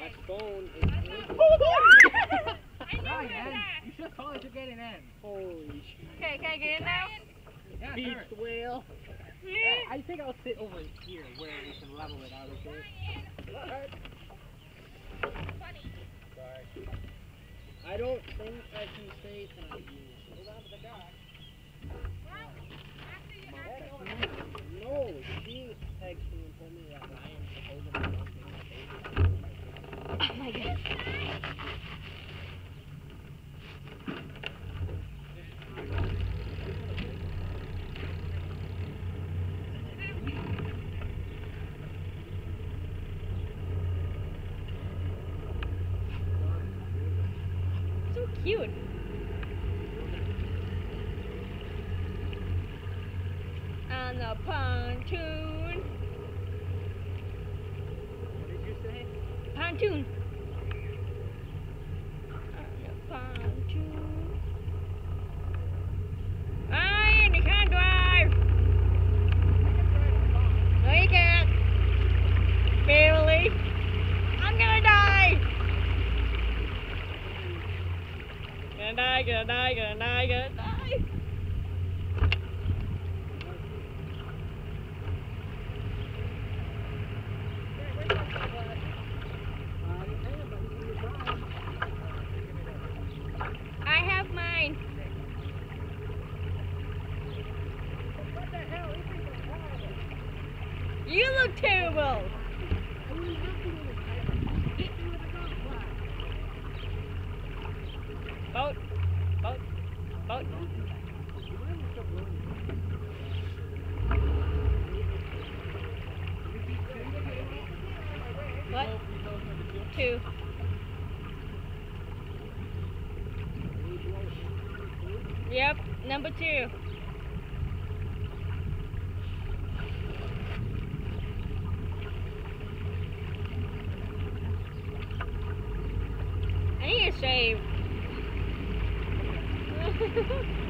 last phone is Ryan, you should have told us you're getting in. Holy shit. Okay, can I get in now? Yeah, Beach sure. whale. I, I think I'll sit over here where we can level it out, okay? Sorry. I don't think I can say tonight. Hold on to the dock. No, she texted me and told me that Ryan supposedly wants me to So cute. On the pontoon. What did you say? Pontoon. On the pontoon. Ryan, you can't drive. No, you can't. Barely. I'm gonna die. Gonna die, gonna die, gonna die. I have mine. You look terrible. Boat, Two. Yep, number two. Woo!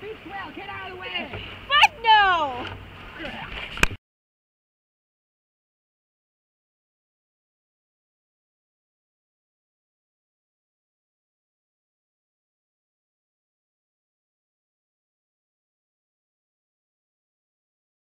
big get out of the way. Fuck no!